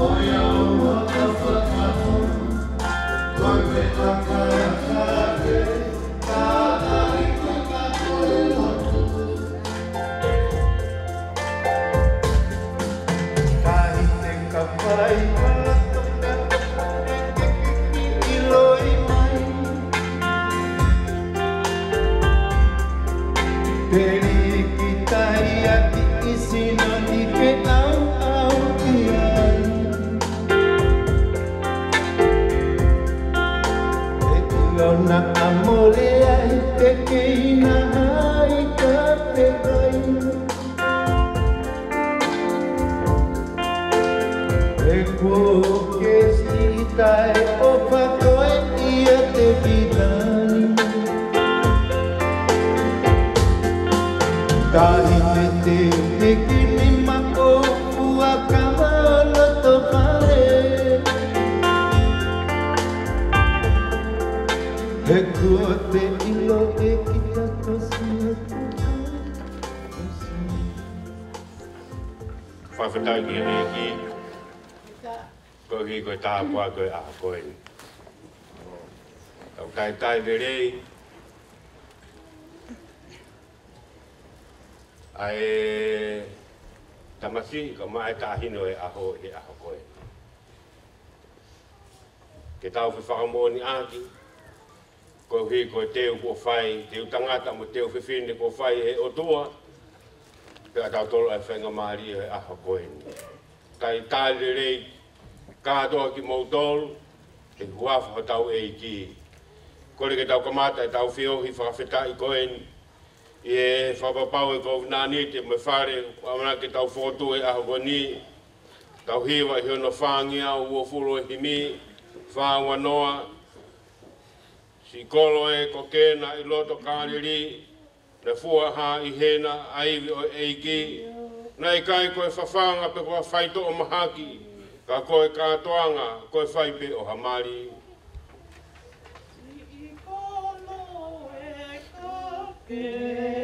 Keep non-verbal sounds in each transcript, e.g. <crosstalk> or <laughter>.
Oh, yeah. mō ni āki. Ko hi ko teo ko whai, teo tangata mo teo fifine ko fai he o tua. Pea tau tolo e whenga maari e aha koe ni. Tai tāle rei, kātoa ki mō tolo, e huafu ha tau e ki. Kore ke tau kamata e tau whiohi whakawhita i koe I e whapapau e kou nāni te me whare, amana ke tau fōtu e aha koe ni. Tau hiwa hiona whāngia ua fulo e e himi whāwa noa, si kolo e ko kēna i loto kāriri, ne fua hā i hēna a iwi o eiki, na i kai koe whawhanga pe koe whaito o mahaki, ka koe kātoanga koe whaipe o hamari. Si kolo e ka kēna,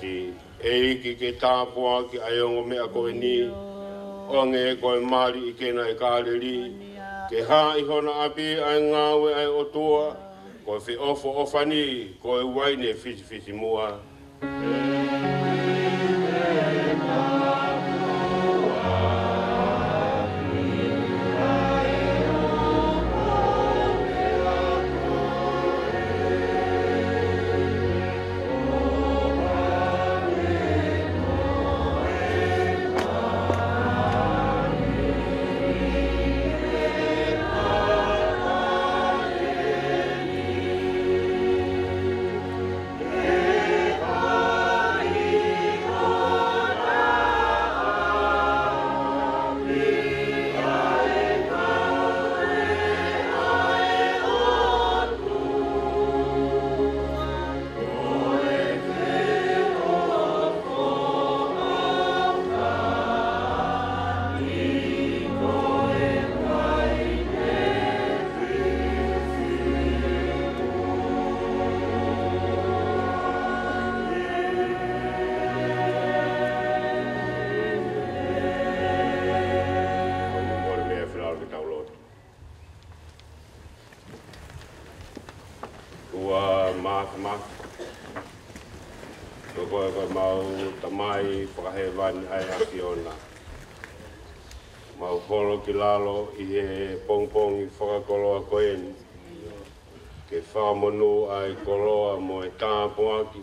si e iki ke tāpua ki aiongo mea koe ni o nge koe mari i kena e kāreri ke hā i hona api ai ngāwe ai o tua koe fi ofo ofani koe wai ne fisi fisi mua Yeah. i e pongpong i whakakoloa koe ni. Ke whamono ai koloa mo e tāpua aki.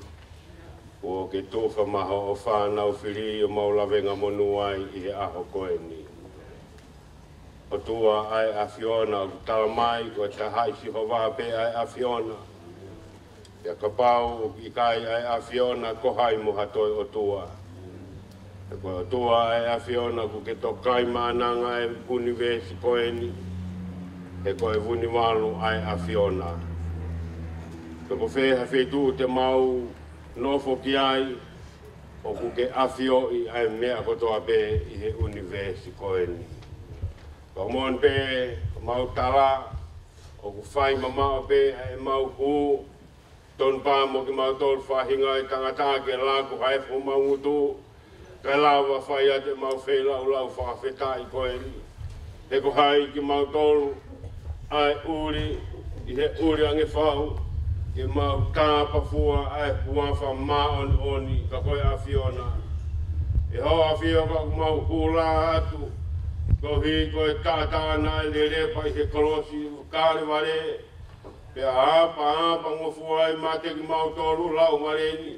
O ke tōwha maha o whānau whiri o maulawenga monu ai i e aho koe ni. O tua ai a Fiona, o tala mai, o ta haisi ho wāpe ai a Fiona. Ia ka pau o kai ai a Fiona, ko hai mo hatoi o tua e koe toa e awhiona ku ke tō kaimānanga e puni vēsi poeni, e koe vuni wālu ai awhiona. Ko ko whēha whētū te mau nofo ki ai, o ku ke awhio i ai mea kotoa pē i he uni vēsi koeni. Ko mōn pē, ko mau tara, o ku whai mamao pē ai e mau kū, ton pā mo ki mau tōl whahinga i tangatā ke lāku haifu mau utu, ka lava fai ate mau fe lau lau fa fe tai ko e ni he ko hai ki mau tolu ai uri i he uri ange fau ki mau tāpa fua ai huafa ma on oni ka koe a fiona e ho a fiona ka mau kula atu ko hi ko e tātāna e lere pai he kolosi u kāre ware pe a hapa hapa ngofua e mate ki mau tolu lau mareni ni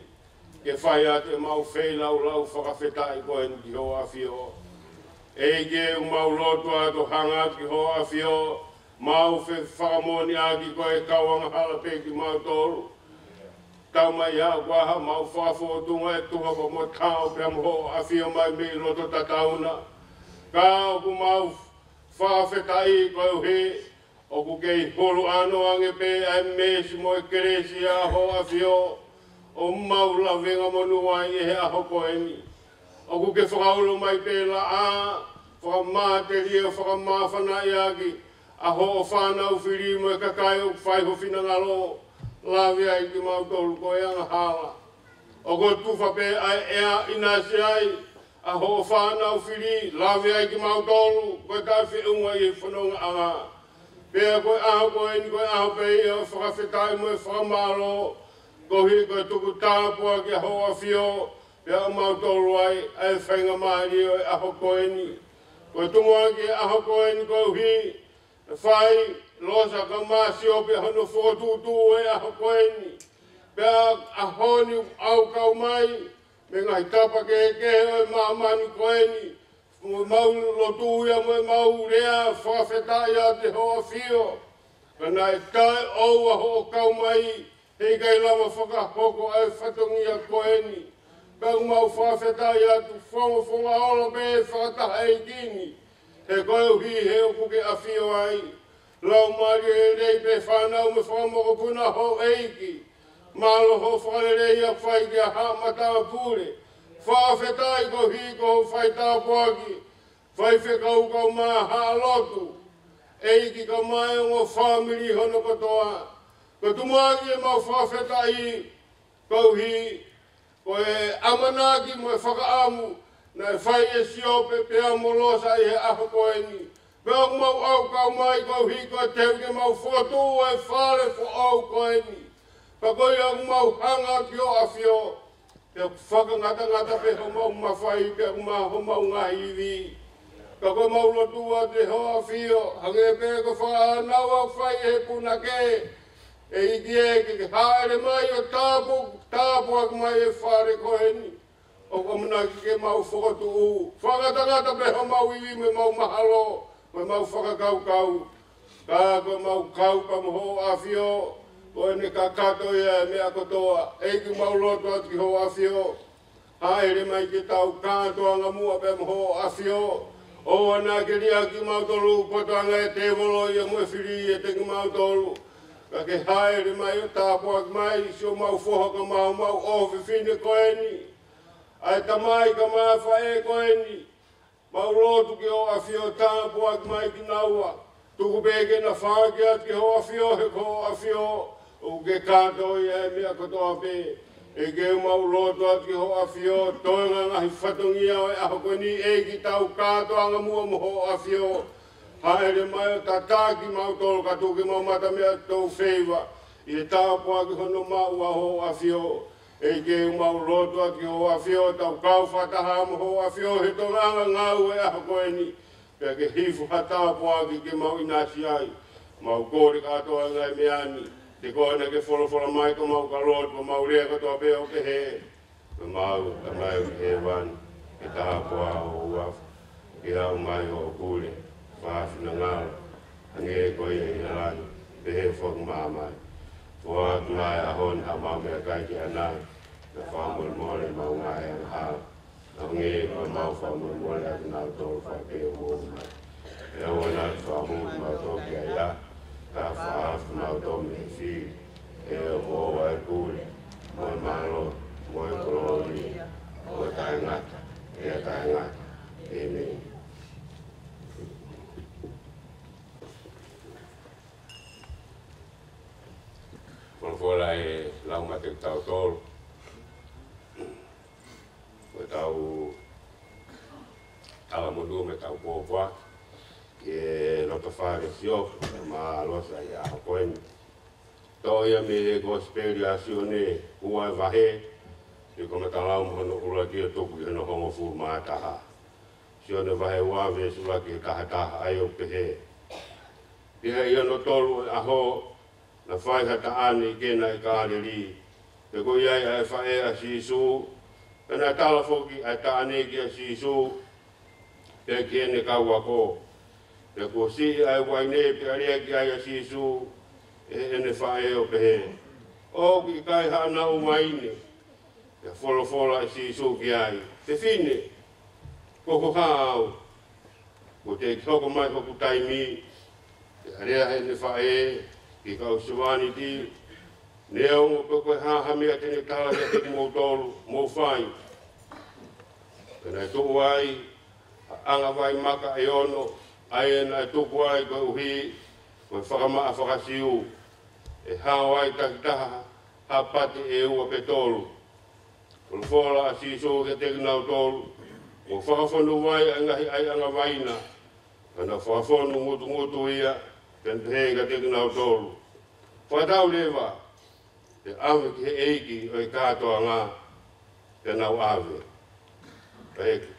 ke fai te mau fei lau lau whakawheta i koe ki ho a fio. Ege u mau lotua to hanga ki ho a mau fe whakamoni a ki koe kawanga hala pe ki mau tolu. Tau mai a waha mau whafo tunga e tunga pa mo tau pe amho a fio mai me loto ta tauna. Ka oku mau whakawheta i koe he, oku kei holu anoange pe a mesi mo e kresi a ho a o mau la venga monu ai e a hoko e ni. O kuke whakaolo mai pēla a, whakamā te ria, whakamā whana i agi, a ho o whāna u whiri mo e kakai o whai ho whina ngalo, la vea i ki mau tolu ko e anga hala. O ko tufa pē a ea ina se ai, a ho o whāna u whiri, la vea i ki mau tolu, ko e kai whi unwa i e whanonga anga. Pēa koe aho koe ni koe aho pē i e whakawhetai mo e whakamālo, whakamālo, go hi go to go ta ke ho a fio pe a ma to roi a fenga ma ri a ho ko ni go to mo ke ko ni go hi lo sa ka ma o pe ho no fo tu tu e a ho pe a ho au ka mai me ngai ta ke ke ma ma ni koeni, ni mo mau lo tu ya mo mau rea fa feta ya te ho fio Pena e kai au a ho kau mai, Hei kai lama whaka hoko ai whatongi a koeni. Kau mau whawhetā i atu whongo whonga ono me e whakata hei kini. He koeu hi he upu ke a whio ai. Lau mage e rei pe whanau me whamoko puna ho eiki. Malo ho whare rei a whai ke a hamata a pūre. Whawhetā i ko hi ko ho whai tā pōaki. Whai whekau kau mā hā lotu. Eiki kau mai ongo whamiri hono katoa. Whai Ko tumu aki e mau whawhetai i kau hi, ko e amana aki mo e whakaamu, na e whai e sio pe pea molosa i he aho koeni. Pea mau au kau mai kau hi, ko e tehu ke mau whotu e whare fo au koeni. Ka koi e mau hanga kio a fio, ke whakangata ngata pe ho mau mawhai, pe ho mau ho mau ngai i Ka mau lotua te ho a fio, hangi e pe ko whaanawa whai e punake, ka e i e ki haere mai o tāpu, tāpu ak mai e whare koheni. O ka muna ki ke mau whakatu u, whakatangata pe ho mau iwi me mau mahalo, me mau whakakau kau. Ka ko mau kau pa moho awhio, o ne ka kato ia e mea kotoa, e ki mau loto atu ki ho awhio. Haere mai ki tau kātoa ngā mua pe moho awhio, o ana ke ria ki mau tolu, potoanga e te volo i a e te ki mau tolu. Ka ke haere mai o tāpua mai, si o mau fuha ka mau mau o whiwhine ko eni. Ai ta mai ka mā whae ko eni. Mau lotu ke o awhi o tāpua mai ki naua. Tuku pēke na whāke at ke ho awhi o he ko awhi o. Tuku ke kātou i e mea katoa pē. E ke o mau lotu at ke ho awhi o. Toenga ngahi whatungi au e aho koni e ki tau kātou mua mo ho awhi o a ere mai ta ta ki mau ko ka tu ki mau mata me to feva i e ta po a ko no ma wa ho a fio e ke u mau roto a ki ho a fio ta ka u fa ta ha mo ho a fio he to ra na na u e a ko ni pe ke hi fu ha ta po a ki ki mau ina si ai mau ko ri ka to a ngai me ani te ko ana ke folo folo mai ko mau ka roto ma u re ko to a pe o ke he ma mau ka e mai ke wan e ta po a ho u a fio ki mai ho kule whaafuna ngāo, ange e koe e ngā rangi, pehe whaku māmai. Fō atu hae a hon a māme a kaiki a nā, na whaamol mōre mau ngā e ngā hā, na unge e koe mau whaamol mōre atu nā tōru whai pē o mōru mai. E o nā tu whaamu mā tōki a ia, ka whaafu mā tōmi e whi, e o o wai kūri, mōi mālo, mōi kuroa mi, mōi tāi ngata, e a tāi ngata, e mēngi. Mon vola e la uma te tau tol. Ko tau tava mo lume tau po po. E lo to fa re sio, ma lo sa ya poen. To ia mi e gospel ya sione, u ai va he. Ni ko me tala mo no ura ki to ku no ho mo fu ma ta ha. Sione va he wa ve su la ki ka ta ai o pe he. Ia ia no tolu a ho na fai ka ta ani ke na ka le li te ko ia ia fa e a si su e na tala foki a ta ani ke a si su te ke ne ka ua ko te ko si ia e wai ne pe aria ki a si su e ne fa e o pe he o ki kai ha na u mai ne te folo folo a si su ki a te fine ko ko ha au ko te toko mai ko ku taimi Rea he ne fae, ki kau o siwani ti, ne au mo pe ha haha mea tene tala ya te mo tolu, mo fai. Kena e tuku ai, anga vai maka e ono, ai na e tuku ai koe uhi, koe whakama a whakasiu, e hao ai takitaha, ha pati e ua pe tolu. Kulu fola a si so ke teki nao tolu, mo whakafonu vai angahi ai anga vaina, kena whakafonu ngutu ngutu ia, ten te heinga te kuna o tōru. Wa tau lewa, te awe ki he eiki oi kātoa ngā, te nau awe. Reiki.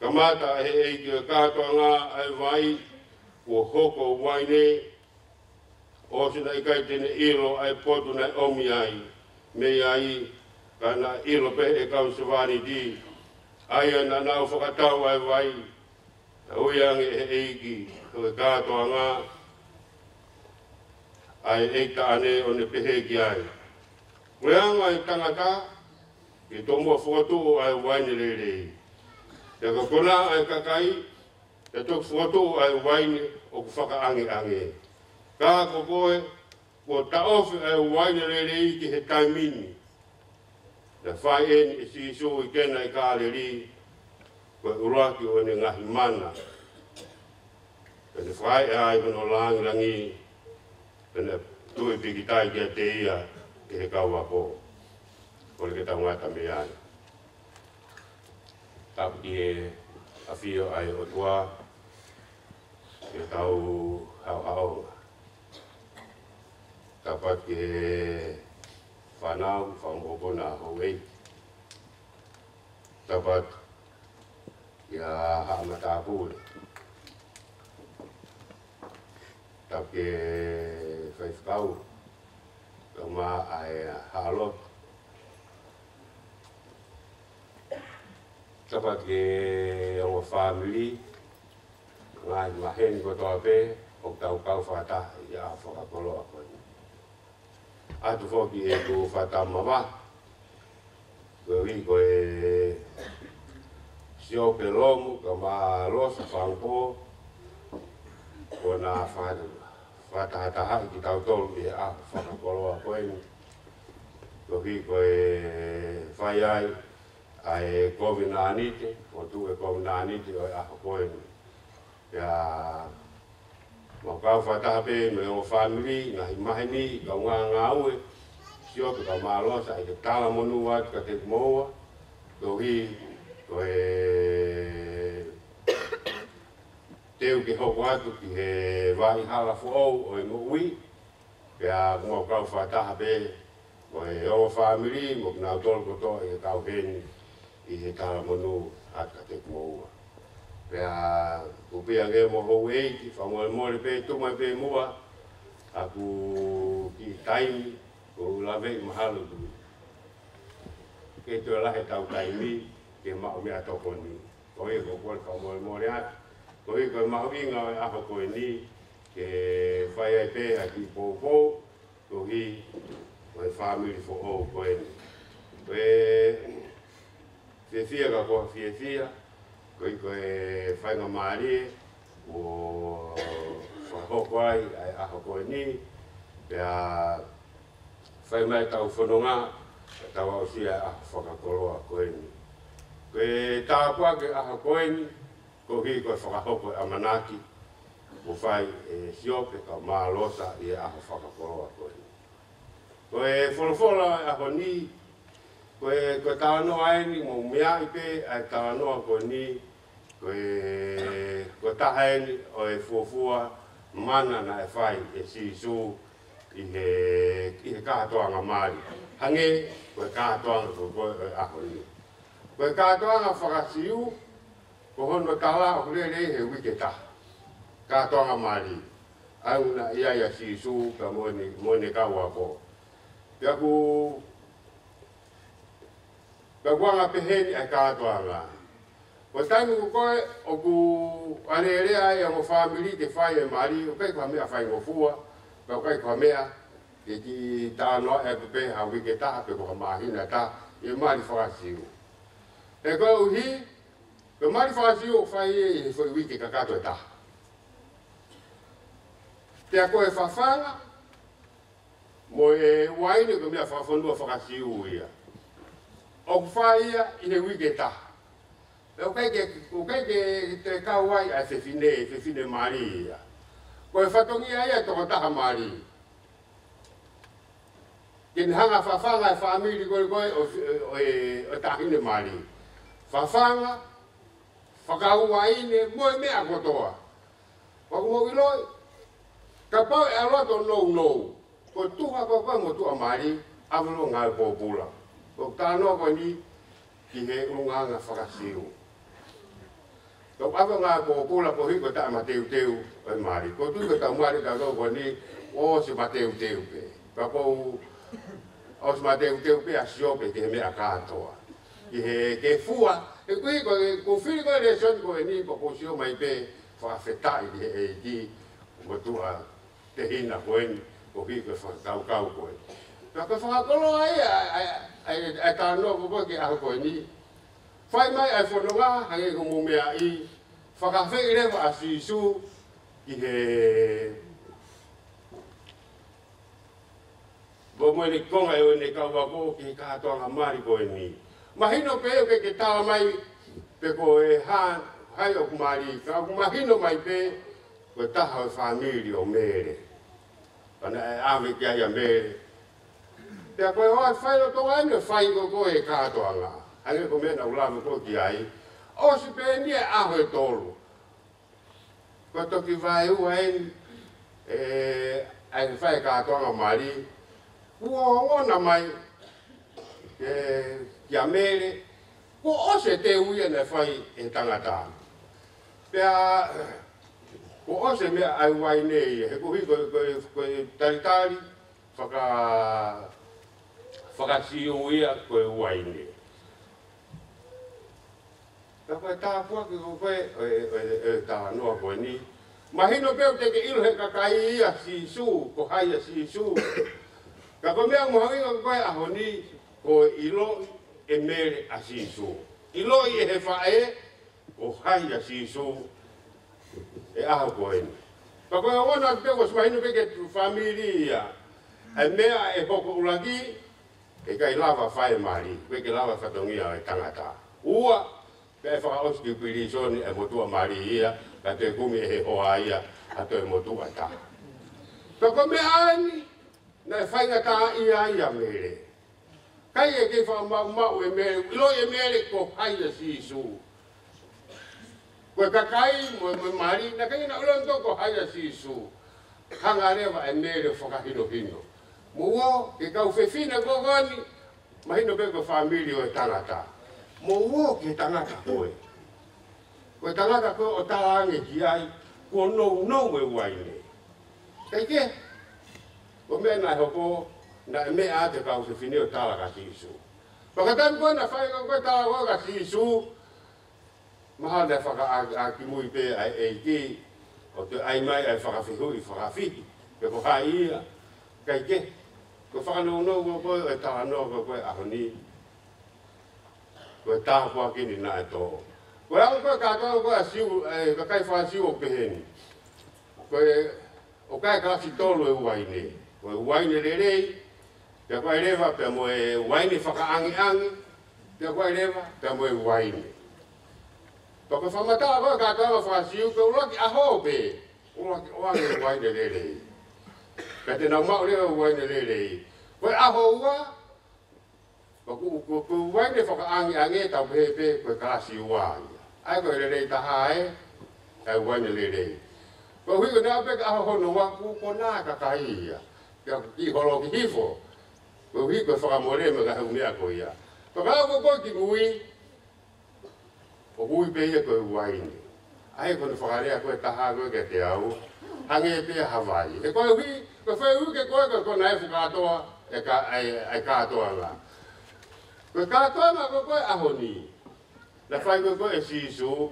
Kamata he eiki oi kātoa ngā ai wai, kua hoko wai ne, o sina i kai tene ilo ai potu nei omi ai, mei ai, kana ilo pe e kau se wani di, ai na anau whakatau ai wai, ta uiangi he eiki oi kātoa ngā, ai eita ane o ne pehe ki ai. Koe anga e tangata, e tomo a fuatu o ai waini rere. Te kakona ai kakai, e tok fuatu o ai waini o ku whaka ange ange. Kā kokoe, ko taofi e ai waini rere i ki he taimini. Te whai eni e, e si isu i kena i kāle ri, koe uraki o ne ngahi Te whai e ai mano langi rangi, Pena tue pikitai kia te ia ke he kaua ko. Ole ke tau ngata me ai. Tapu ki e ai o tua ke tau hau au. Tapat ki he whanau, whangokona ho ei. Tapat ia haamata pūle. Tapu whaiwhau, é é, é o ngā ai halo. Tapa ke o whamiri, ngā i maheni o tō pē, o tau kau whata i tá, a whakapoloa koe. Atu whoki e tō whata mama, koe wiko e sio pe lomu, ka mā rosa whanko, ko nā whātua. whakata hau ki tau tolu e a whakakoroa koe mu. Ko ki koe whai ai a e kovina anite, o tu e kovina anite o e a koe mu. Ia mau kau whakape me o whamiri, na hi mahi mi, ka unga ngā ue, si o ka maaloa sa i te tala monu atu ka te mōua, ko ki koe teu ke hoko atu ki he vahi hala fu au o i mo ui, pe a kumau kau whataha pe, mo he oa whamiri, mo kina utol koto e i he tau hen, i he tala monu atka te kua ua. E, pe a kupia ke mo hou ei, ki whamuale mole pe, tumai pe mua, a ku ki taimi, ko ulawe mahalo tu. Ke tue lahe tau taimi, ke mao mea tokoni. Oe, ko kua kua mole mole atu ko i ko mahi nga a ho ko ni ke fai ai pe a ki po po ko i ko e family for all ko e ko e fie fie ka ko fie fie ko i ko e fai nga mari o fa ho ko ai a ho ko ni pe a fai mai tau fononga tau ausia a whakakoloa koeni. Koe tāpua ke aha koeni, ko hi ko fa ka hoko a manaki o fai e hiope ka ma losa e a fa ka ko ro ko ko e fo fo a ko ni ko e ko ta no ai ni mo me a i pe a ta no ko ni ko e ko ta hai o e fo fo mana na e fai e si su i he i ka to anga mari hange ko ka to anga ko e a ko ni ko e ka to anga ko hono tala ko le le he wike ta ka to nga mari ai una ia ia si su ka mo ni mo ni ka wa ko ya ku ka kwa nga pe he ia ka to ala ko ta ni ko o ku ane re ai mo family de fai e mari o pe ko me fai ngo fua ka ko ko me a ke ki ta no e pe ha wike ta pe ko ma hi na ta e mari fa si u e ko hi Pe mari fa fi o fa ye fo e wi ke ka kato ta. Te ako e fa fa la mo e wai ne ko mi fa fo ndo fa ka si u ya. O fa ya i ne wi ke ta. Pe o ke o ke te ka wai a se fine se fine mari ya. Ko e fa to ni ya to ta ha mari. Kin hanga fa fa la fa mi ko ko o e o ta ni mari. Fa fa la whakau waine moe mea kotoa. Paku hoki loi. Ka pau e alato nou nou. Ko tuha pa pango tu amari, avalo ngai po pula. Ko tānoa pa ni, ki he unga nga whakasiu. Ko pako ngai po pula, ko hiko ta mateu teu e mari. Ko tuka ta mari ta tau pa ni, o se mateu teu pe. Ka pau, o se mateu teu pe a siope ki he mea kātoa. Ki he ke fua, ki he mea kātoa e kui ko e ko fili ko e shon ko e ni ko ko shio mai be fa feta i di e di ko tu a te hina ko e ni ko ki ko fa tau kau ko e na ko fa kolo ai ai ai ai ta no ko ki a ko e ni fa mai ai fo no ga ha ge ko mu me a i fa ka fe i le ma si su ki he Bo mo ni konga yo ni kawako ki ka to ngamari ko ni mahino peo ke ke ta mai pe ko e ha hai o kumari ka ku mahino mai pe ko taha ha family o mere ana e a me kia ia mere pe ko e ha fai o to ai fai ko ko e ka to ala ai ko me na ula me ai o si pe e a ho e to lu ko to ki vai u en e ai fai ka to ala mari Ua ona mai, eh, ia mele ua ose te uia na fai e tangata pea ua ose mea ai wai nei he kuhi koe koe koe taritari whaka whaka si uia koe wai nei Ka koe fua ki koe koe, e tā noa koe ni. Mahino peo te ke ilhe ka kai ia si su, ko haia si su. Ka koe mea mohangi ka koe aho ni, ko i loi, e mele a Jesu. I loi e he fae, o hai a Jesu, e aho koeni. Pa koe wana te pego sua hinu peke tu familia, e mea e poko ulagi, e kai lava fae mari, peke lava fatongia e tangata. Ua, pe e faka osu ki pili soni e motua mari ia, ka te kumi e he hoa ia, a te motua ta. Pa koe mea ani, na e fainga ta ia ia mele. Ia mele kai e kei whao mau mau e mele, lo e mele ko hai le si isu. Koe kakai, moe moe mari, na kai na ulo nto ko hai le si isu. Hanga rewa e mele whakahino hino. Mua, ke kau whewhina kogani, mahino peko familio e tangata. Mua, ke tangata koe. Koe tangata koe o tala ange ki ai, koe nou nou e uaine. Kei ke? Koe mea nai hoko, na me a te pau se fini tala ka tisu. Paka tan koe na whae ngon koe tala koe ka tisu, maha na whaka a ki mui pe a e o te ai mai a faka whihu i whaka whiki, pe ko hai ia, kai ke, ko whaka nou nou koe koe e tala nou koe koe ahoni. Koe tala koe kini na e tō. Koe au koe kātua koe a siu, e, ka kai whaka siu o pehenu. Koe, o kai kāsi tōlu e uaine, koe uaine rerei, re, te koe rewa pe mo e waini whakaangiangi, te koe rewa pe mo e waini. Paka whamata koe kātawa whasiu pe ulaki aho pe, ulaki oangi waini lelei. Ka te nau mau rewa waini lelei. Koe aho ua, paku uku ku waini whakaangiangi tau pe pe koe kāsi uangi. Ai koe lelei taha e, ai waini lelei. Koe hui koe nā peka aho hono waku ko nā kakaia. Kia ki holo ki hifo. ma wi ko fa mo le me ga hu ko ya pa ga ko ko ki mui o bui pe ye ko wai ni ai ko fa ga le ko ta ha go ke te au ha ge pe ha wai e ko wi ko fa wi ke ko ko na fu ka to e ka ai ai ka to la ko ka to ma ko ko a ho ni la fa ko ko e si so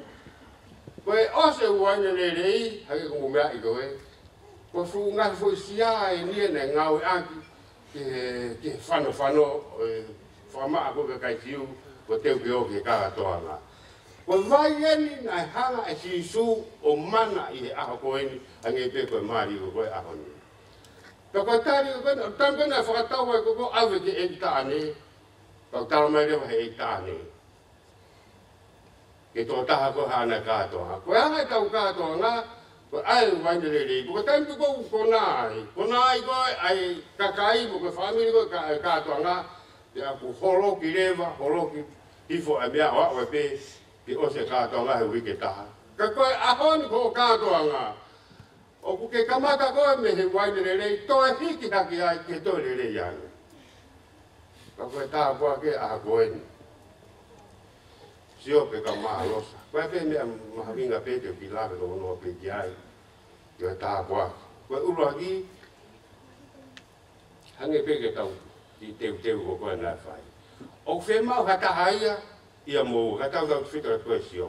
ko e o se wai ni le le ha ge ko mo ya i ko e ko fu nga fu si ai ni ne nga wi ke ke fano fano fama ko ke kai fiu ko teu ke o ke ka to ala ko vai ni na hala e sisu o mana i a ko ni ange pe ko mari ko e a ko ni ko ko tari ko no tambe na fa ta wa ko ko a ve ke e ta ni ko ta ma ni ko e ta ni ke to ta ko ha na ka to ha ko ya ka to ka to na ko ai mai de de ko tan tu ko ko nai ko nai ko ai ka kai mo ko family ko ka ka to nga de ko holo ki leva holo ki ifo fo a mea wa we be ki o se ka to nga he wi ke ta ka ko a hon ko ka to nga o ku ke ka ko me he wai de de to e hi ta ki ai ke to de de ya ka ko ta ko ke a ko ni sio pe ka ma losa kwa pe me ma vinga pe te pila pe lo no pe ya yo ta kwa kwa u lo hange pe ke tau di te te ko ko na fai o fe ma ka ta haia ia mo ka ta ga fi ka kwa sio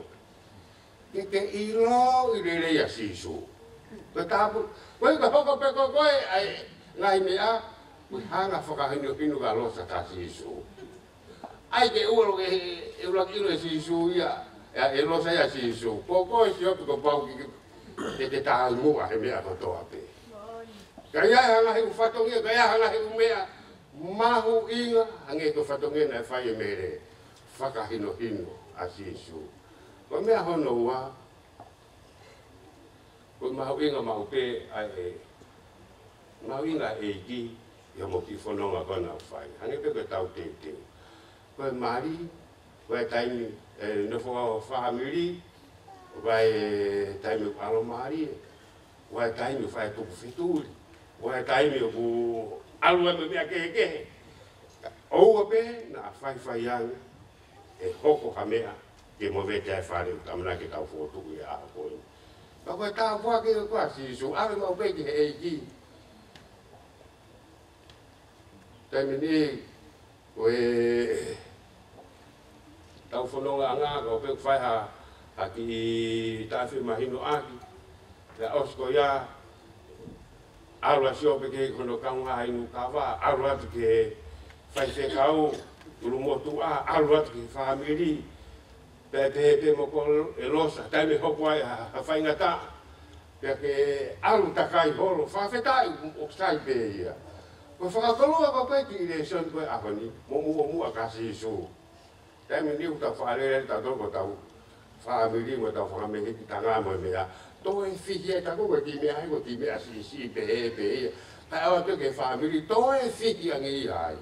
ki te i lo i le le ya si su pe ta pu kwa ka pa pe ko ko ai ngai me a Mwihanga fokahinyo pinu ka losa ka sisu ai ke ua loke he e ula kino e sisu ia e lo sa ia sisu po ko e sio piko pau ki te te taa ngua he mea koto ape ka ia e hanga he u fatongia ka ia hanga he u mea mahu inga hange to fatongia na e fai e mere faka hino hino a sisu ko mea hono ua ko mahu inga mahu pe ai e mahu inga e i ki Ia mo ki whanonga kona o whai. Hane pe ke tau te te koe mari, koe taimi e, nefo o whahamiri, koe taimi o palo mari, koe taimi o whae tuku fituri, koe taimi o alu e me mea kehe kehe. Oua pe, na whai whai anga, e hoko ka mea, ke mo vete ai whare, tamana ke tau fōtuku e aha koe. Ka koe tā pua ke kua, si su ave mau peke he eiki. Taimi ni, we tau fononga nga ko pe fai ha aki tafi mahino aki la osko ya arwa sio pe ke kono kaunga hainu kawa arwa tu ke fai se kau ulu motu a arwa ke famili pe pe pe mo kon elosa ta me hopua ya fai ngata pe ke arwa takai holo fa fetai o sai pe ya Ma fa kalo ba pa ki ile shon ko a pani, mo mo mo a kasi so. Ta mi ni uta fa le ta do ko ta u. Fa mi ni mo ta fa me ki ta ga mo me ya. To e fi ye ta ko ki me ai ko ki me a si si pe pe. Pa o to ke fa mi to e fi ki a ni ai.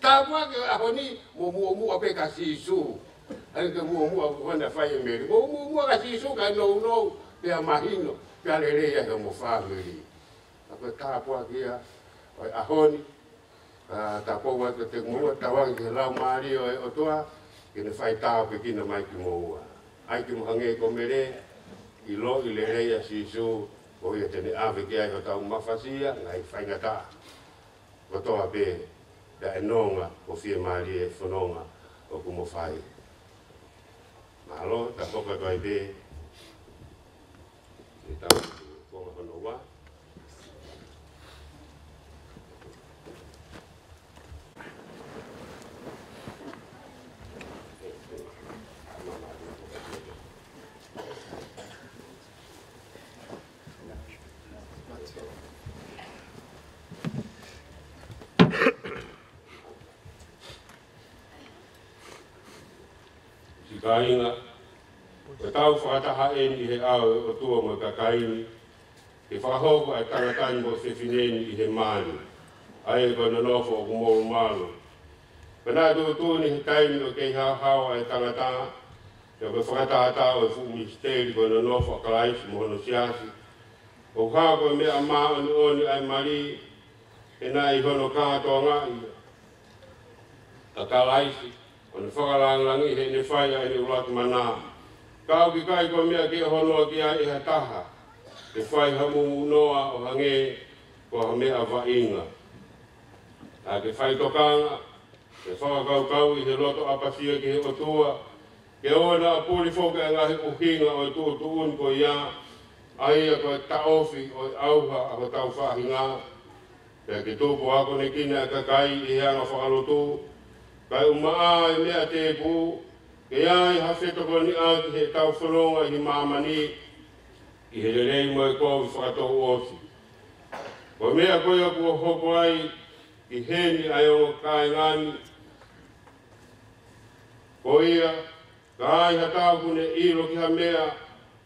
Ta mo ke a pani, mo mo mo a pe kasi so. Ai ke e mo mo a ko na fa ye me. Mo mo mo a kasi so ka no no pe a mahino. Pe a le le ya ke mo fa mi. Ta ko ta po a ki a honi a ah, tapo wa te te mo ta wa ke la mari o e o toa ke ne fai ta pe ki na mai ki mo wa ai ki mo hange ko mere i lo i le rei a si so o ye te a ve ke ai o ta u ma i fai na ta o toa be da e nonga o fie mari e fononga o ku mo fai ma lo ta poka ko ai be e ta kainga. Ko e tau whakataha e ni he au o tua mo ka kaini. Ke whakahoko ai tangatani mo whewhineni i he mani. Ae ko na nofo o kumoro malo. Pena tu tu ni he kaini o kei hao hao ai tangata. Ke ko whakataha tau e fuku misteri ko na nofo a kalaisi mo hono siasi. Ko kaa ko mea maa oni oni ai mari. Ena i hono kaa tonga i. A kalaisi. A kalaisi. O ne whakarangarangi he ne whai ai ne ulatu mana. Kau ki kai kwa mea ki honoa ki a iha e taha. Ne whai hamu noa o hange kwa ha mea vainga. A ke whai tokanga, ne whakakau kau i he loto apatia ki he otua. Ke oana a pūri fōke a ngahi uhinga o tū tūun ko ia. A ia kwa taofi o auha a kwa tau whahinga. Pea ki tūpua ako ne a kakai i heanga whakalotu. Pea kai uma a e mea te pu ke a e hawhi toko ni a ki he tau whanonga i mamani i he rei mai kua wi whakato uofi. Kwa mea koe a kua hoko ai i heni a e o kai ngani ko ia ka ai ha tau ne i lo ki ha mea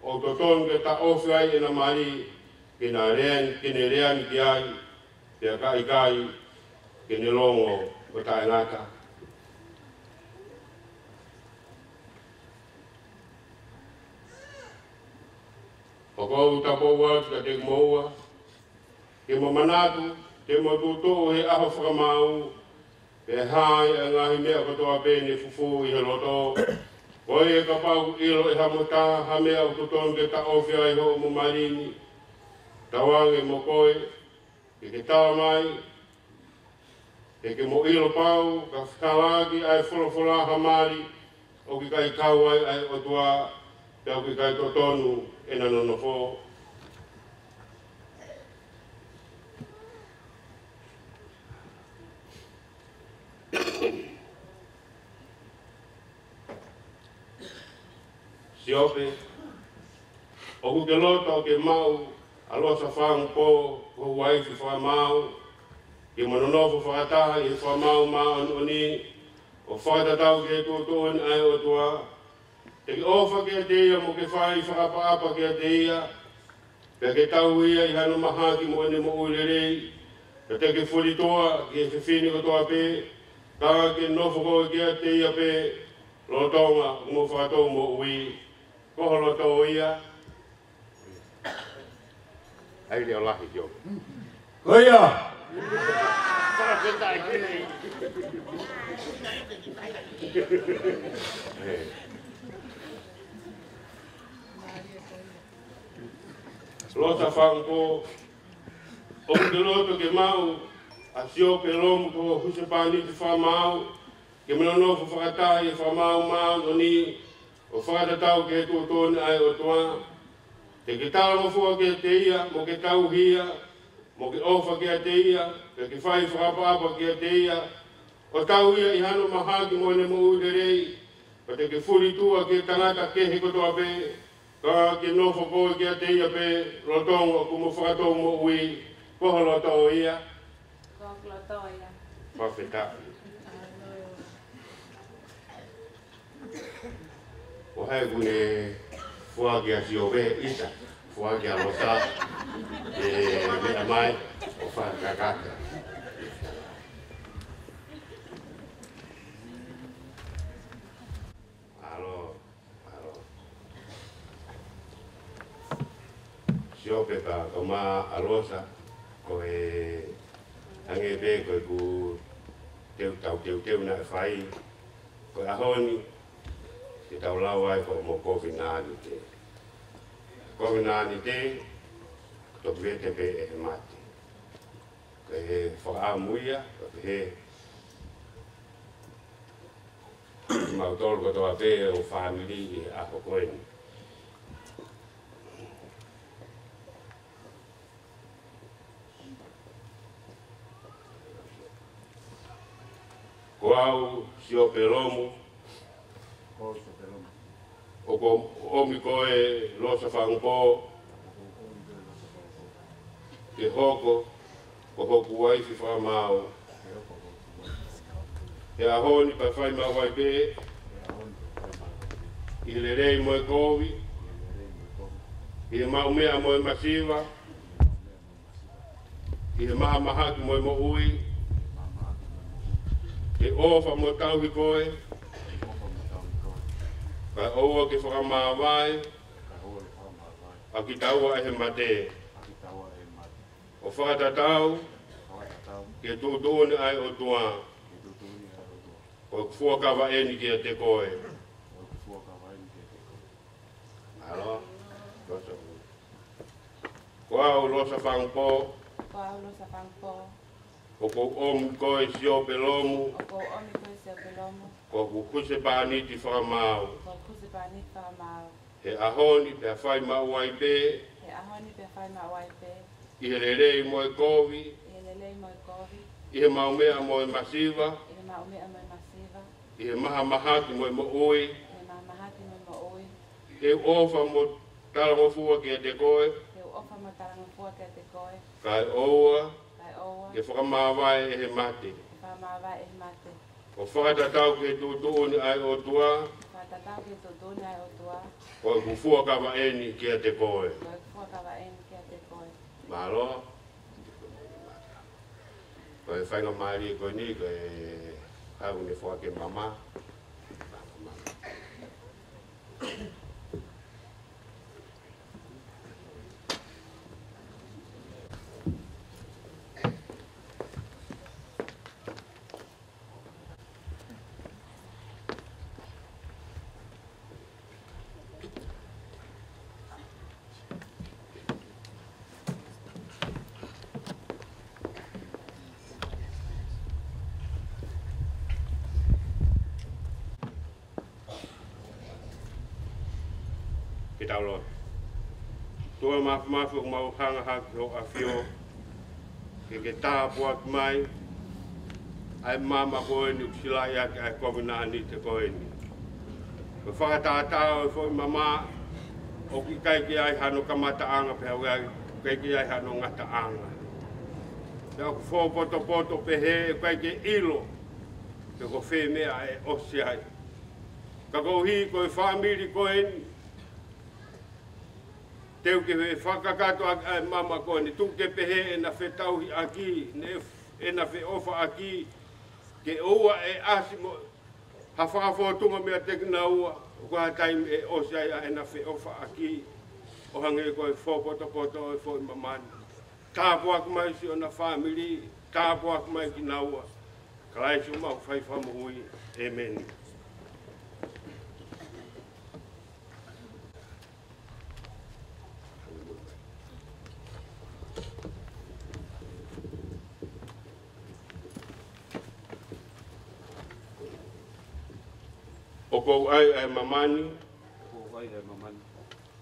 o to tonu ke ta ofi ai ina mari ki na rean ki ne rean ki ai te a kai kai ki ne longo ko tai e ngata. Kwa Whakau ta koua, tika te moua. Ke mo manatu, te mo tūtō he aho whakamau. Pe hai a ngahi mea katoa pēne fufu i he loto. <coughs> Koe e ka pau ilo e hamuta, ha mea o tūtōn ke ta ofia i ho mo marini. Ta e mo koe, ke ke tawa mai. Ke ke mo ilo pau, ka whakalagi ai wholofola ha mari. O ki kai kauai ai o tuaa tau ki kai tonu e na nono fō. Si ope, o ku ke lota o ke mau, aloa sa wha un pō, ko huai ki wha mau, ki mononofo wha ataha, ki wha mau mau anu ni, o wha tatau ke kotoan ai o tua, o Te ki ofa ke ateia mo ke whai whakapaapa ke ateia, pe ke tau ia i hanu maha ki mo ane mo ulerei, pe te ke furi toa ki e te whini katoa pe, ka ke nofo koe ke ateia pe, lo tonga mo whakatou mo ui, koho lo tau ia. Ai leo lahi kio. ia! Koia! lota fango o te loto ke mau a sio pe lomu ko huse pani te wha mau ke mino no whakatai e wha mau mau no ni o whakatatau ke tō tōne ai o tōa te ke tala mo fua ke te ia mo ke tau hia mo ke ofa ke te ia pe ke whai whakapapa ke te ia o tau ia i hano maha ki moine mo uderei pa te ke furi tua ke tangata ke hekotoa pei Ka ke no fo ko ke te ia pe rotong ko mo fa to mo wi ko ho lota o ia. Ko ho lota o ia. Ko feta. Ko he gune fo a ke si o ve isa fo a ke a lota e me amai o fa ka ka. siope pa koma arosa ko e ange be ko ku teu tau teu teu na fai ko ahoni ki tau lau ai ko mo kofi na ni te kofi na ni te to kwe te pe e mati ko e whaka a muia ko te he mautol ko to a pe o family e ako koeni sio siopelomu oko omikoe losafanko ke hoko ko hoku waifi famao e ahoni pa fai ma wai be i moe kovi i maumea moe masiva i e mahamahaki moe moui e o fa mo ka wi koe ka o o ke fa ma vai a ki tau a he mate o fa ta tau ke tu do ni ai o tua o fu ka va e ni ke te koe Alo, kwa ulo sa fangpo. Kwa ulo sa fangpo ko ko om ko e si o pelomu ko ko ko se pa ni ti fa ma ko pa he a pe fa ma wa pe he a pe fa ma wa pe i he le le mo e ko i he le le mo e ko i he ma o a mo e ma i he ma o a mo e ma i he ma ha ma mo e mo o mo e mo o i he o fa mo kai oua Ke fa ma va e mate. Fa e mate. O fa tatau ta o ke tu tu ni ai o tua. Fa ta ta ai o tua. O ku fu ka va e ni ke te poe. Ma ku fu ka va e ni te poe. Ma lo. Ko e fa no mari ko e ni ke ke mama. tau loa. Tua mafu mafu o mau hanga haki ho a fio, ke ke taha pua ki mai, ai mama koe ni uksila i ake ai kovina ani te koe ni. Me whakataa tau e fwoi mama, o ki kaiki ai hano kamata anga pe hawea, kaiki ai hano ngata anga. Te ako fō poto poto pe he, e kaiki ilo, te ko whemea e osi ai. Ka kouhi koe whamiri koe ni, teu ke whakakato a, to mama ko ni tu ke pehe na na whetauhi aki, ne e na whetofa aki, ke ua e fa mo, to tunga mea te kina ua, kua hatai me e osia e, e na whetofa aki, o hange ko e poto koto e whoi mamani. Tāpua kumai si o na whamiri, tāpua kumai kina ua, kalaisi o mau whaifamu hui, Amen. kou ai ai mamani. Kou ai ai mamani.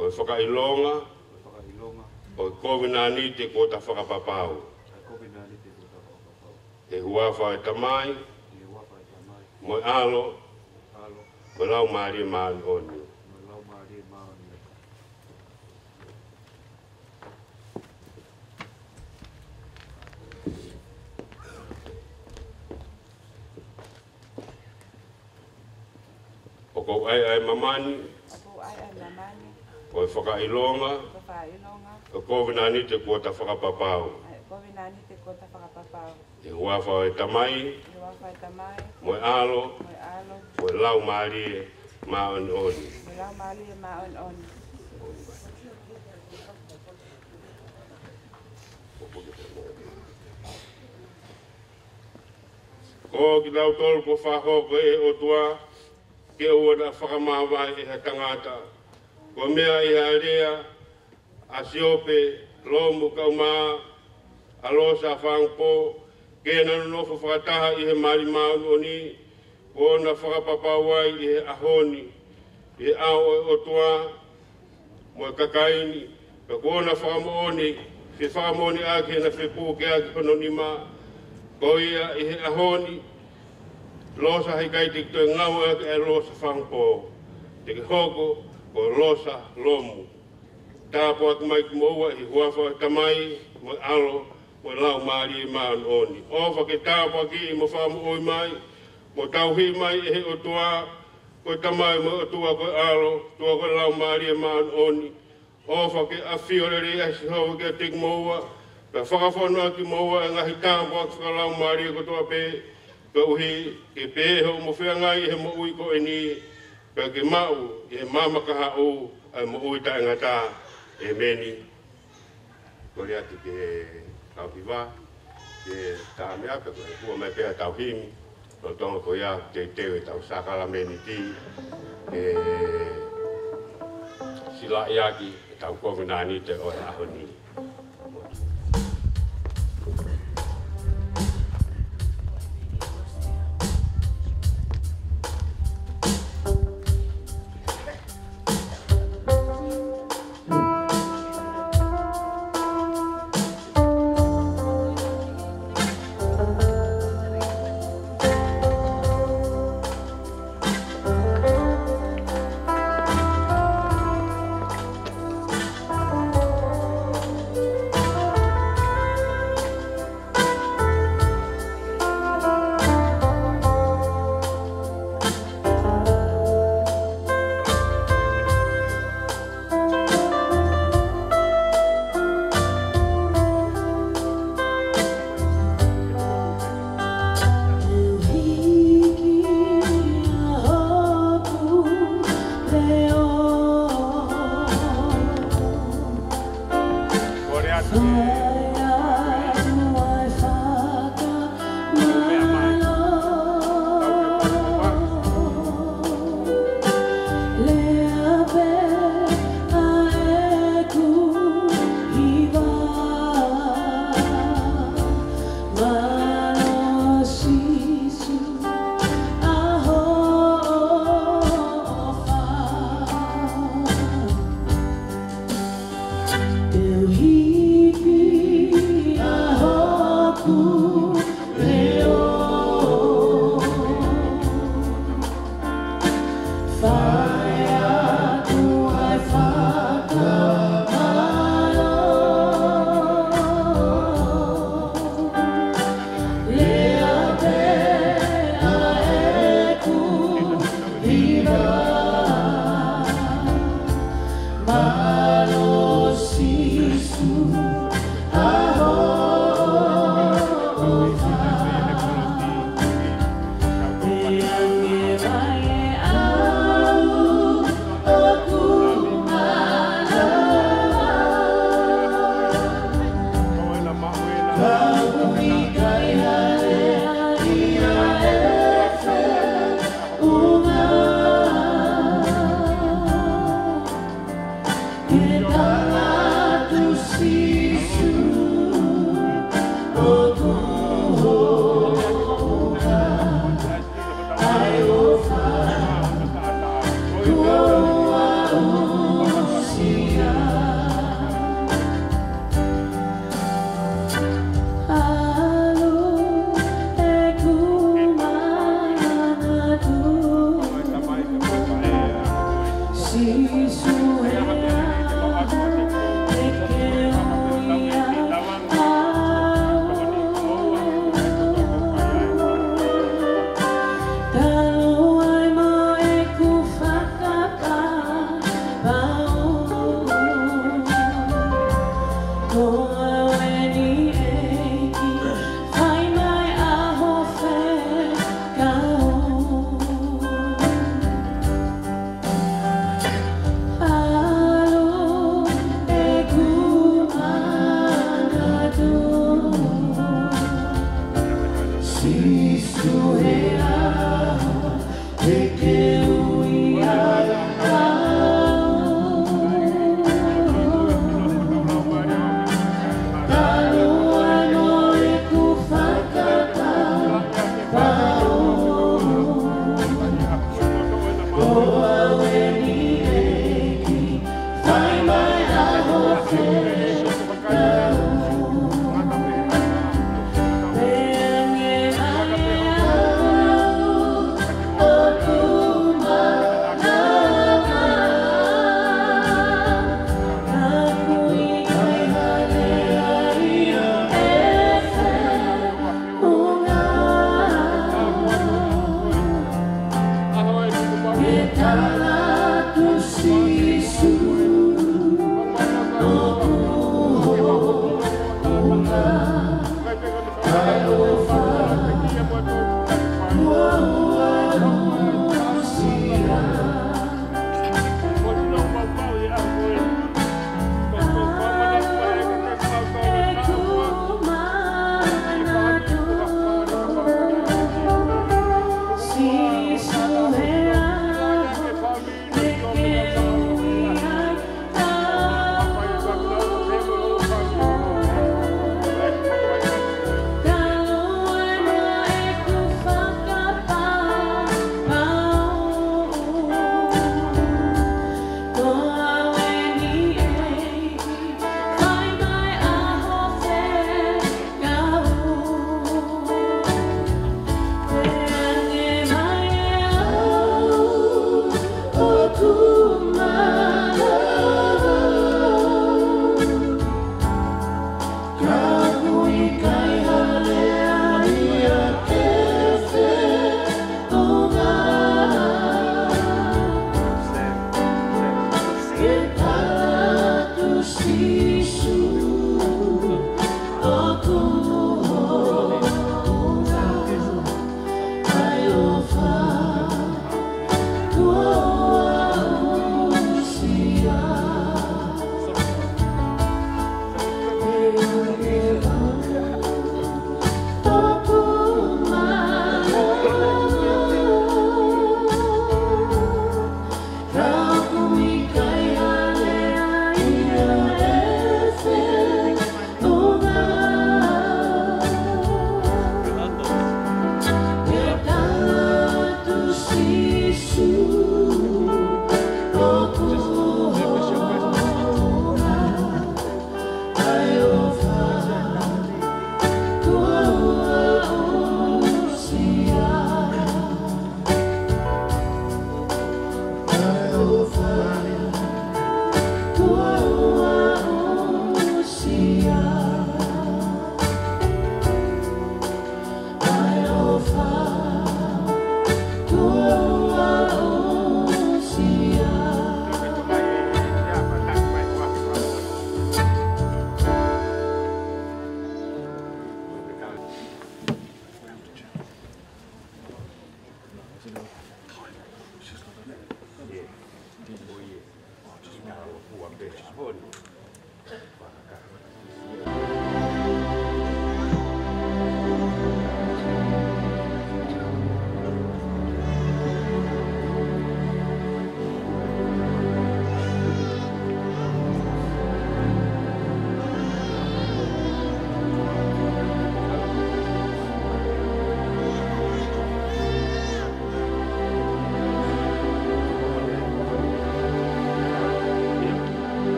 O e ilonga i longa. O e O e kou nani te kou ta whaka papau. O e kou te kou ta whaka E hua wha e tamai. E hua wha e tamai. Moi alo. Moi alo. ko lau maari e maari honi. Whaka ai ai mamani. Whaka ai ai mamani. E Whaka ilonga. E Whaka ilonga. Whaka ilonga. te kuota whakapapau. Te huafa e tamai. E Moe alo. Moe lau maari e maon oni. Moe lau maari e maon oni. Ko ki lau tolu ko whaho ko e o tua. Ko ke o na whakamawa e ha tangata. Wa mea i harea, a siope, lomu kau maa, a losa whangpo, ke nanu nofu whakataha i he mari maa ni, o na whakapapawai i he ahoni, i au e o tua, mo e kakaini, ka kua na whakamooni, fi whakamooni ake na whepū ke ake kono ni maa, ko ia i he ahoni, Losa hei kai tiki toi ngau eke e losa whangpō. Tiki hoko ko losa lomu. Tāpua ki mai ki moua i huafa tamai mo alo mo lau maari e maan oni. Ofa ke tāpua ki i mo whamu oi mai, mo tauhi mai e he o tua, ko tamai mo o tua ko alo, tua ko lau maari e maan oni. Ofa ke a fiorere e si hoa ke tiki moua, pe whakafonua ki moua e ngahi tāpua ki whakalau maari e kotoa pēi, Pauhi ke pēhe o mowhianga i he mo'ui ko e ni, pa ke mau i he mamakaha o a mo'ui ta ngata e meni. Kori atu ke tauhi ke tā mea ka kore kua mai pēha tauhimi, no tonga ko ia te teo e tau sākala meni ti, ke sila i tau e tau te oi aho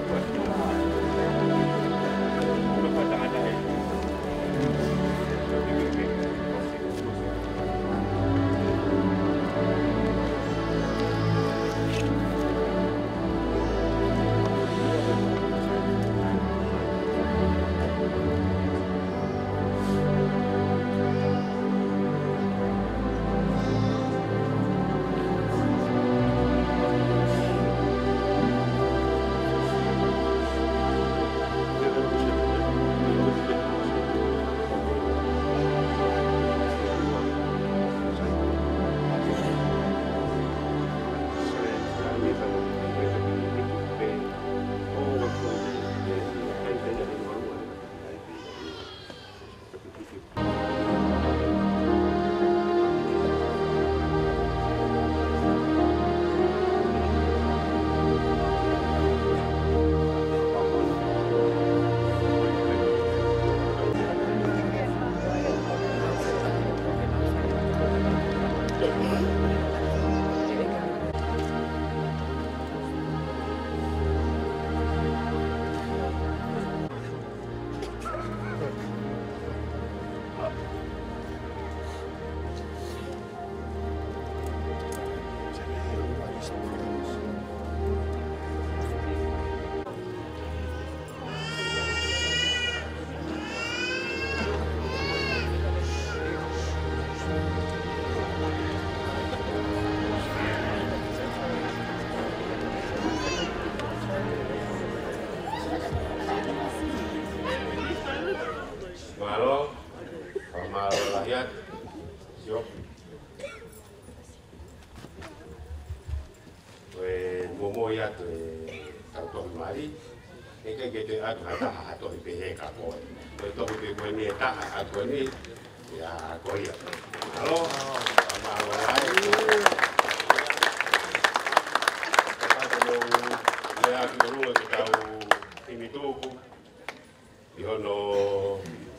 会不会？a tu ta ha to pe he ka ko to to pe ko ni ta ha ko ni ya ko ya alo ma wa ai ka to ya ki ru ka ta u ti mi to ku yo no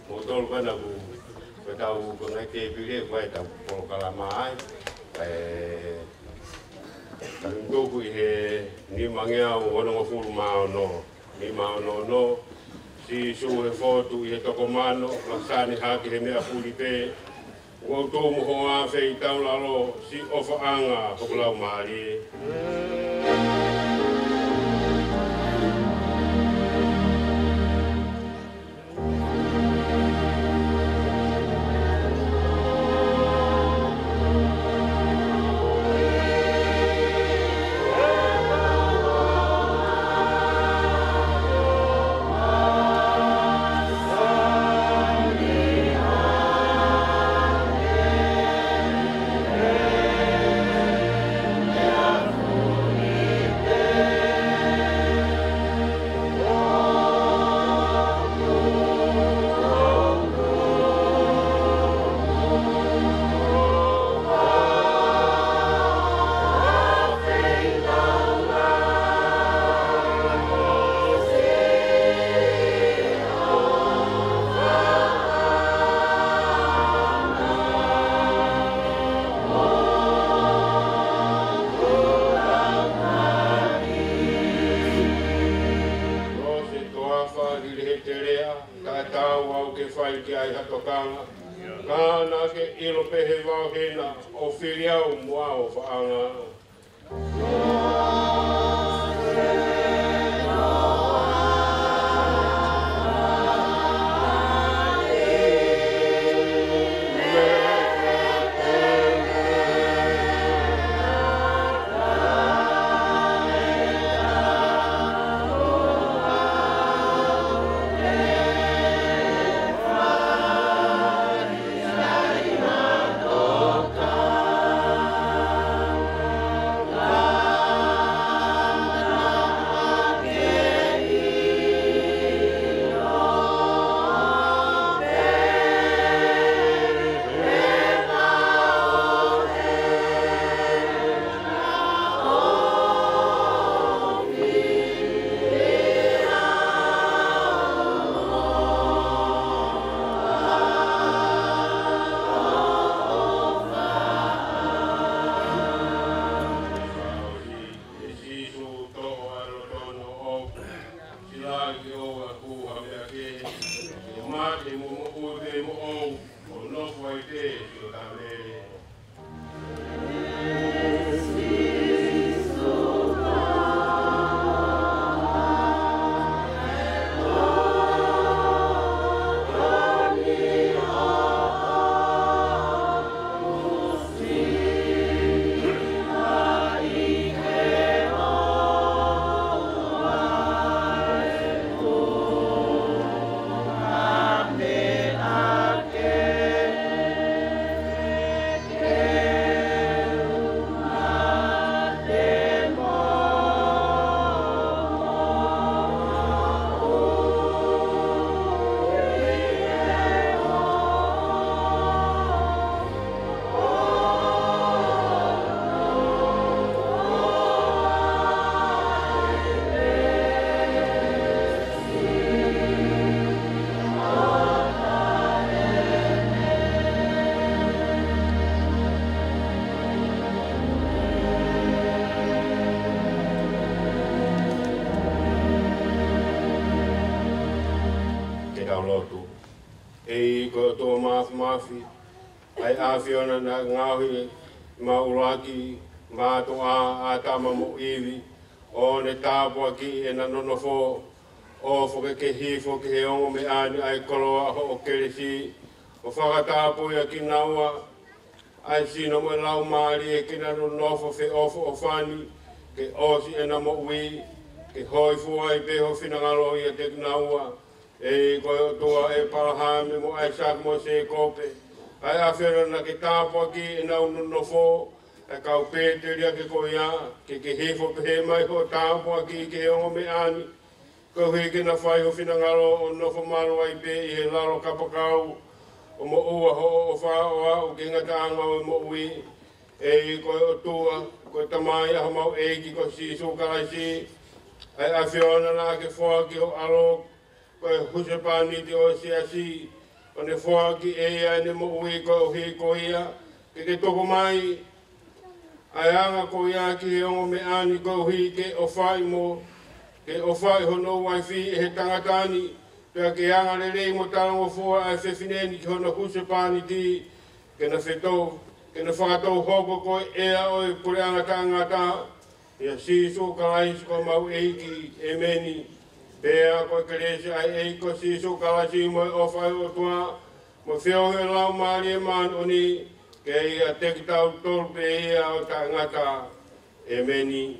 mo to ka na ku ka ta u ko ngai te pi le ko ta ko ka la mai eh Tangu ku he ni mangia wono ngofuru no maonono si sue fotu i tokomano masani haki he mea puli pe ua utou mohoa feitau lalo si ofaʻaga hokolau malie ngāhi ma uraki toa a tama mo iwi o ne tāpua ki e na nono fō o fuke ke hifo ke he ongo me ani ai koloa ho o kere si o whaka tāpua ki naua ai sino mo lau maari e ki na nono fō fe ofo o whani ke osi e na mo ui ke hoi fua i peho finangalo i a te naua e koe ai sāk e mo se e koe o toa e parahame mo ai sāk mo se kope ai a whera na ke tāpo aki e nau nuno fō, e kau pēteria ke koi a, ke ke hefo pe he mai ho tāpo aki ke he ongo me ani, ko hui ke na whai hofi ngaro o nofo maro ai pē i he laro kapakau, o mo ua ho o wha o a o ke ngata anga o mo ui, e koe o tua, koe tamai aho mau e ki koe si su karai si, ai a whiona na ke fōa ki ho aro, koe husepani te o si a si, o e ne fua ki e ia e ne mokuhi ko hi ko ia, ke ke toko mai, ai anga ko ia ki he ongo me ani ko hi ke o fai mo, ke o fai hono wai fi e he tangatani, pia ke anga le rei mo tango fua ai fefineni ki hono kuse pani ti, ke na fetou, ke na fa whakatou hoko ko ea oi kore anga tangata, ia si su ka aisu ko mau eiki, e meni, e meni, Pea ko kereisi ai ei ko si su kawasi mo o fai e o tua mo feo he lau maari e maan ke ei a teki tau tol pe ei a o ta ngata e meni.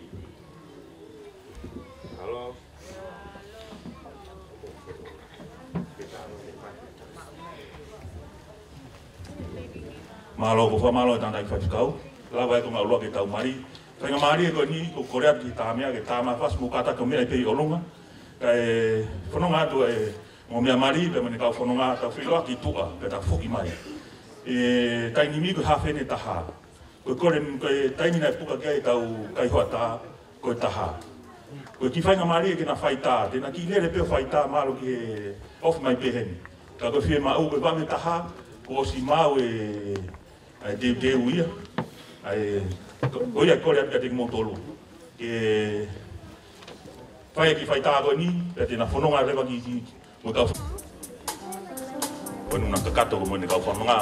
Halo. Malo ko fa malo e tanda ki fai kau. La vai ko ma lo ke tau mari. Tanga mari e ko ni ko korea ki tamia ke tama fas mukata ko mira i olunga. Malo kai fononga tu e mo mea mari pe mani kau fononga ta whiloa ki tuka pe ta fuki mai. E, kai ngimi ku hawhene taha. Koe kore koe taimi nai puka kia e tau kai hoa ta, koe taha. Koe ki whainga mari e kena whai ta, tena ki lere peo whai ta maro ki e of mai pehene. Ka koe whie ma au koe wame taha, ko si mau e deu deu ia. Oia kore atu kia teki motolo. E, fai ki fai tāgo ni, e tēnā whanonga e rewa ki ki ki. Mo tau whanonga. Pai nuna kakato ko mwene kau whanonga.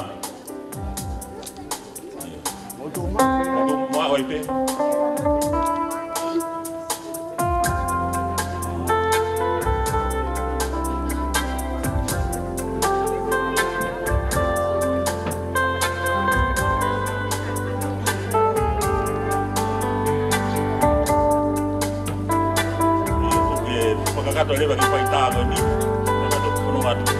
Mo tō mā. Mo tō mā oi pē. Mo tō mā. Nato leva ni kwa italo ni Nato